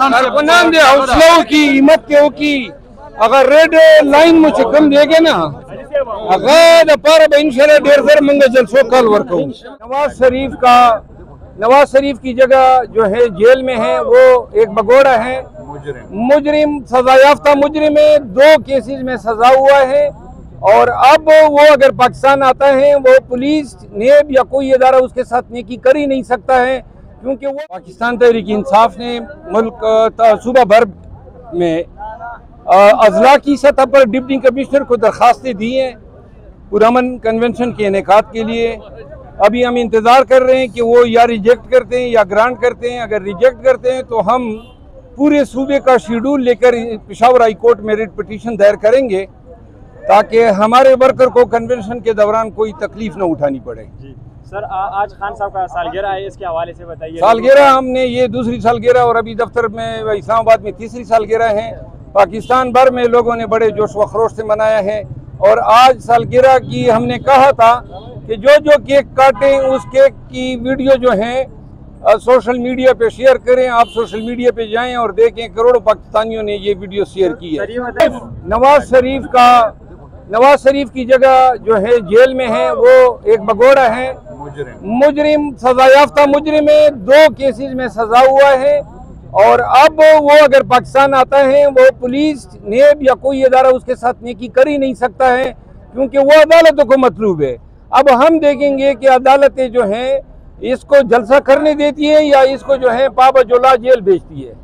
कारकुनान दे हौसलों की, हिम्मत की अगर रेड लाइन मुझे कम देगे ना, अगर पर इंशाल्लाह डेढ़ सर मंगे जलसो कल वर्क नवाज़ शरीफ का, नवाज़ शरीफ की जगह जो है, जेल में है, वो एक बगोड़ा है। मुजरिम सजा याफ्ता मुजरिम है दो केसेस में सजा हुआ है। और अब वो अगर पाकिस्तान आता है, वो पुलिस, नेब या कोई इदारा उसके साथ नेकी कर ही नहीं सकता है। क्योंकि वो पाकिस्तान तहरीक इंसाफ ने मुल्क सूबा भर में अजला की सतह पर डिप्टी कमिश्नर को दरखास्तें दी हैं पुरमन कन्वेंशन के इनका के लिए। अभी हम इंतज़ार कर रहे हैं कि वो या रिजेक्ट करते हैं या ग्रांट करते हैं। अगर रिजेक्ट करते हैं तो हम पूरे सूबे का शेड्यूल लेकर पिशावर हाई कोर्ट में रिट पटिशन दायर करेंगे ताकि हमारे वर्कर को कन्वेंशन के दौरान कोई तकलीफ़ न उठानी पड़े। सर आ, आज खान साहब का सालगिरह है इसके हवाले से बताइए। सालगिरह हमने ये दूसरी सालगिरह और अभी दफ्तर में इस्लामाबाद में तीसरी सालगिरह है। पाकिस्तान भर में लोगों ने बड़े जोश व खरोश से मनाया है। और आज सालगिरह की हमने कहा था कि जो जो केक काटे उस केक की वीडियो जो है सोशल मीडिया पे शेयर करें। आप सोशल मीडिया पे जाएँ और देखें करोड़ों पाकिस्तानियों ने ये वीडियो शेयर की है। नवाज़ शरीफ का नवाज़ शरीफ की जगह जो है जेल में है वो एक बगोड़ा है। मुजरिम। सजा याफ्ता मुजरिम है, दो केसेस में सजा हुआ है और अब वो अगर पाकिस्तान आता है, वो पुलिस नेब या कोई अदारा उसके साथ नेकी कर ही नहीं सकता है, क्योंकि वो अदालतों को मतलूब है। अब हम देखेंगे कि अदालतें जो हैं, इसको जलसा करने देती है या इसको जो है पाबा जोला जेल भेजती है।